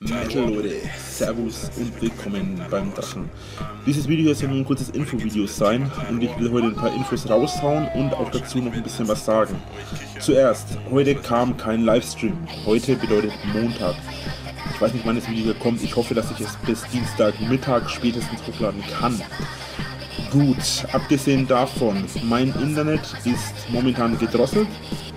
Metal Leute, Servus und willkommen beim Drachen. Dieses Video soll nur ein kurzes Infovideo sein und ich will heute ein paar Infos raushauen und auch dazu noch ein bisschen was sagen. Zuerst, heute kam kein Livestream, heute bedeutet Montag. Ich weiß nicht wann das Video kommt, ich hoffe, dass ich es bis Dienstagmittag spätestens hochladen kann. Gut, abgesehen davon, mein Internet ist momentan gedrosselt,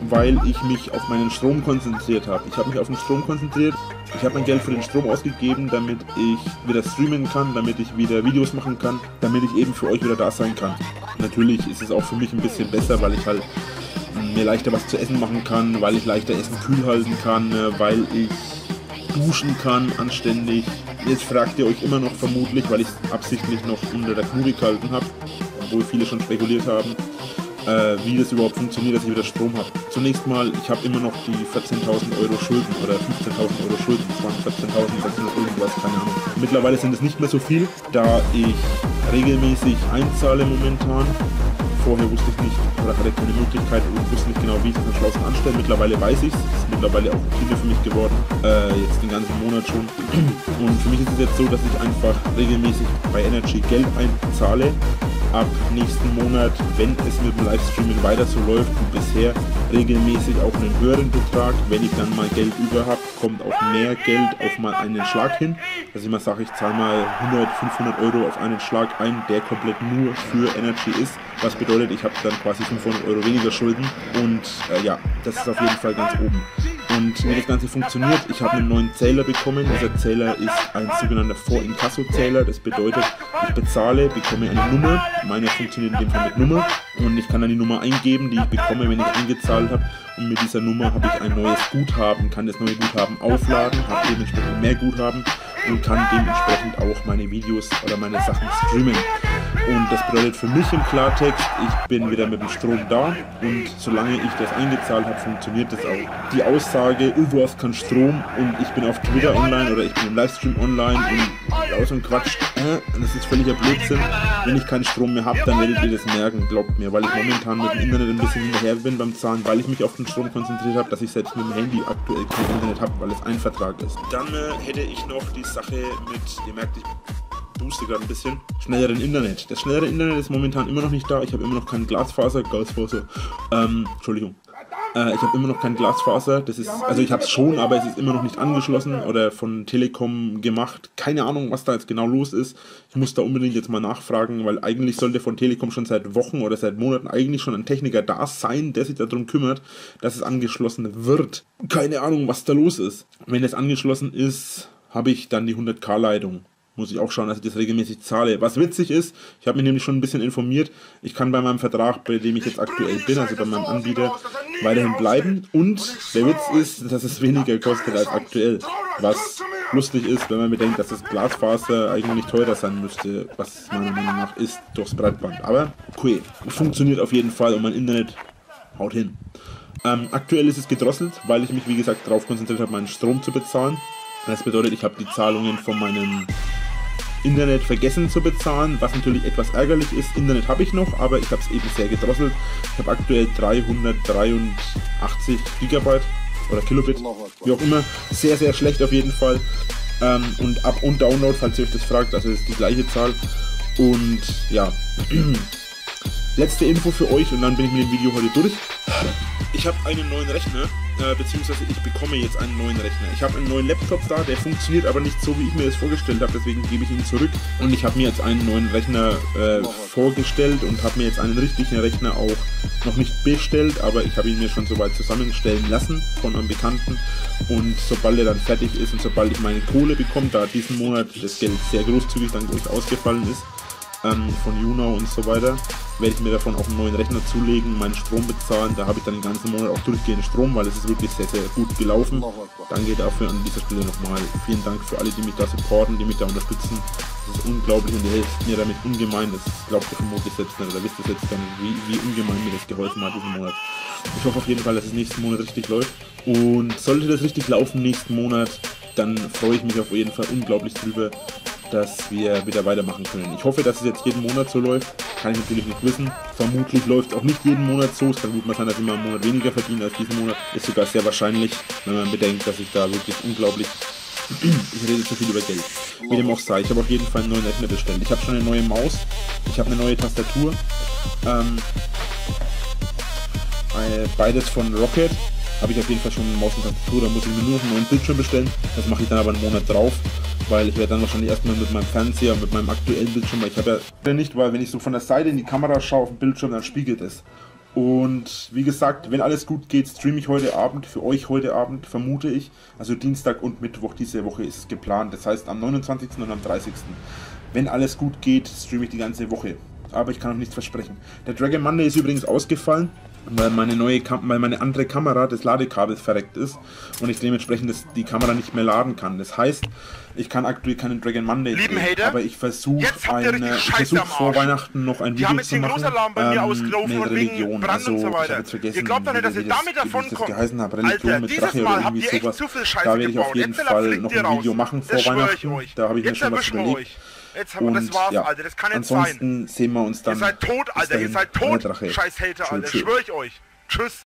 weil ich mich auf meinen Strom konzentriert habe. Ich habe mich auf den Strom konzentriert, ich habe mein Geld für den Strom ausgegeben, damit ich wieder streamen kann, damit ich wieder Videos machen kann, damit ich eben für euch wieder da sein kann. Natürlich ist es auch für mich ein bisschen besser, weil ich halt mir leichter was zu essen machen kann, weil ich leichter Essen kühl halten kann, weil ich duschen kann anständig. Jetzt fragt ihr euch immer noch vermutlich, weil ich es absichtlich noch unter der Knube gehalten habe, obwohl viele schon spekuliert haben, äh, wie das überhaupt funktioniert, dass ich wieder Strom habe. Zunächst mal, ich habe immer noch die 14.000 Euro Schulden oder 15.000 Euro Schulden. Das waren 14.600 irgendwas, keine Ahnung. Mittlerweile sind es nicht mehr so viel, da ich regelmäßig einzahle momentan Vorher wusste ich nicht oder hatte keine Möglichkeit und wusste nicht genau, wie ich das am schlausten anstelle. Mittlerweile weiß ich es. Ist mittlerweile auch Routine für mich geworden. Äh, jetzt den ganzen Monat schon. Und für mich ist es jetzt so, dass ich einfach regelmäßig bei Energy Geld einzahle ab nächsten Monat, wenn es mit dem Livestreaming weiter so läuft wie bisher, regelmäßig auch einen höheren Betrag. Wenn ich dann mal Geld über habe, kommt auch mehr Geld auf mal einen Schlag hin. Dass ich mal sage, ich zahle mal 100, 500 Euro auf einen Schlag ein, der komplett nur für Energy ist. Was bedeutet, ich habe dann quasi 500 Euro weniger Schulden. Und äh, ja, das ist auf jeden Fall ganz oben. Und wie das Ganze funktioniert, ich habe einen neuen Zähler bekommen. Dieser Zähler ist ein sogenannter Vor-Inkasso-Zähler. Das bedeutet, ich bezahle, bekomme eine Nummer. Meine funktioniert in dem Fall mit Nummer. Und ich kann dann die Nummer eingeben, die ich bekomme, wenn ich eingezahlt habe. Und mit dieser Nummer habe ich ein neues Guthaben, kann das neue Guthaben aufladen, habe dementsprechend mehr Guthaben und kann dementsprechend auch meine Videos oder meine Sachen streamen. Und das bedeutet für mich im Klartext, ich bin wieder mit dem Strom da und solange ich das eingezahlt habe, funktioniert das auch. Die Aussage, du hast keinen Strom und ich bin auf Twitter online oder ich bin im Livestream online und aus und Quatsch, das ist völliger Blödsinn. Wenn ich keinen Strom mehr habe, dann werdet ihr das merken, glaubt mir, weil ich momentan mit dem Internet ein bisschen hinterher bin beim Zahlen, weil ich mich auf den Strom konzentriert habe, dass ich selbst mit dem Handy aktuell kein Internet habe, weil es ein Vertrag ist. Dann äh, hätte ich noch die Sache mit, ihr merkt, ich booste gerade ein bisschen, schnelleren Internet. Das schnellere Internet ist momentan immer noch nicht da. Ich habe immer noch kein Glasfaser, Glasfaser, ähm, Entschuldigung. Äh, ich habe immer noch kein Glasfaser. Das ist, also ich habe es schon, aber es ist immer noch nicht angeschlossen oder von Telekom gemacht. Keine Ahnung, was da jetzt genau los ist. Ich muss da unbedingt jetzt mal nachfragen, weil eigentlich sollte von Telekom schon seit Wochen oder seit Monaten eigentlich schon ein Techniker da sein, der sich darum kümmert, dass es angeschlossen wird. Keine Ahnung, was da los ist. Wenn es angeschlossen ist, habe ich dann die 100k-Leitung muss ich auch schauen, dass ich das regelmäßig zahle. Was witzig ist, ich habe mich nämlich schon ein bisschen informiert, ich kann bei meinem Vertrag, bei dem ich jetzt aktuell bin, also bei meinem Anbieter, weiterhin bleiben. Und der Witz ist, dass es weniger kostet als aktuell. Was lustig ist, wenn man bedenkt, dass das Glasfaser eigentlich teurer sein müsste, was meiner Meinung nach ist, durchs Breitband. Aber okay, funktioniert auf jeden Fall und mein Internet haut hin. Ähm, aktuell ist es gedrosselt, weil ich mich wie gesagt darauf konzentriert habe, meinen Strom zu bezahlen. Das bedeutet, ich habe die Zahlungen von meinem Internet vergessen zu bezahlen, was natürlich etwas ärgerlich ist. Internet habe ich noch, aber ich habe es eben sehr gedrosselt. Ich habe aktuell 383 Gigabyte oder Kilobit, wie auch immer. Sehr, sehr schlecht auf jeden Fall. Ähm, und Up- und Download, falls ihr euch das fragt, also ist die gleiche Zahl. Und ja, letzte Info für euch und dann bin ich mit dem Video heute durch. Ich habe einen neuen Rechner äh, beziehungsweise ich bekomme jetzt einen neuen Rechner. Ich habe einen neuen Laptop da, der funktioniert aber nicht so, wie ich mir das vorgestellt habe, deswegen gebe ich ihn zurück. Und ich habe mir jetzt einen neuen Rechner äh, vorgestellt und habe mir jetzt einen richtigen Rechner auch noch nicht bestellt, aber ich habe ihn mir schon soweit zusammenstellen lassen von einem Bekannten. Und sobald er dann fertig ist und sobald ich meine Kohle bekomme, da diesen Monat das Geld sehr großzügig dann durch ausgefallen ist, ähm, von Juno und so weiter, werde ich mir davon auch einen neuen Rechner zulegen, meinen Strom bezahlen. Da habe ich dann den ganzen Monat auch durchgehend Strom, weil es ist wirklich sehr, sehr gut gelaufen. Danke dafür an dieser Stelle nochmal. Vielen Dank für alle, die mich da supporten, die mich da unterstützen. Das ist unglaublich und ihr helft mir damit ungemein. Das glaubt ihr vermutlich selbst nicht oder wisst ihr selbst gar nicht, wie, wie ungemein mir das geholfen hat diesen Monat. Ich hoffe auf jeden Fall, dass es nächsten Monat richtig läuft. Und sollte das richtig laufen nächsten Monat, dann freue ich mich auf jeden Fall unglaublich drüber dass wir wieder weitermachen können. Ich hoffe, dass es jetzt jeden Monat so läuft. Kann ich natürlich nicht wissen. Vermutlich läuft es auch nicht jeden Monat so. Es kann gut mal sein, dass ich mal einen Monat weniger verdiene als diesen Monat. Ist sogar sehr wahrscheinlich, wenn man bedenkt, dass ich da wirklich unglaublich ich rede zu viel über Geld. Wie dem auch sei, ich habe auf jeden Fall einen neuen Rechner bestellt. Ich habe schon eine neue Maus, ich habe eine neue Tastatur. Ähm, äh, beides von Rocket. Habe ich auf jeden Fall schon eine Maus und Tastatur. Da muss ich mir nur noch einen neuen Bildschirm bestellen. Das mache ich dann aber einen Monat drauf. Weil ich werde dann wahrscheinlich erstmal mit meinem Fernseher, mit meinem aktuellen Bildschirm, weil ich habe ja nicht, weil wenn ich so von der Seite in die Kamera schaue auf dem Bildschirm, dann spiegelt es. Und wie gesagt, wenn alles gut geht, streame ich heute Abend, für euch heute Abend, vermute ich. Also Dienstag und Mittwoch diese Woche ist geplant. Das heißt am 29. und am 30. Wenn alles gut geht, streame ich die ganze Woche. Aber ich kann noch nichts versprechen. Der Dragon Monday ist übrigens ausgefallen weil meine neue Kam weil meine andere Kamera des Ladekabels verreckt ist und ich dementsprechend das, die Kamera nicht mehr laden kann. Das heißt, ich kann aktuell keinen Dragon Monday Lieben drehen, Hater, aber ich versuche ich versuch vor Weihnachten noch ein Die Video zu machen. bei mir ähm, ausgelaufen eine und wegen Religion. Also und so ich weiter. habe jetzt vergessen, Ihr glaubt doch nicht, dass ihr das- damit wie das davonkommt. geheißen hat, Religion Alter, mit Drache oder irgendwie sowas. Da werde ich auf jeden Fall noch ein. Video machen vor Das ich Weihnachten. Da habe ich mir schon was überlegt. Jetzt haben wir, das war's, ja, Alter. Das kann nicht sein. ansonsten sehen wir uns dann. Ihr seid tot, Alter. Ihr seid tot. Scheiß Hater, Alter. tschö. Schwöre ich euch. Tschüss.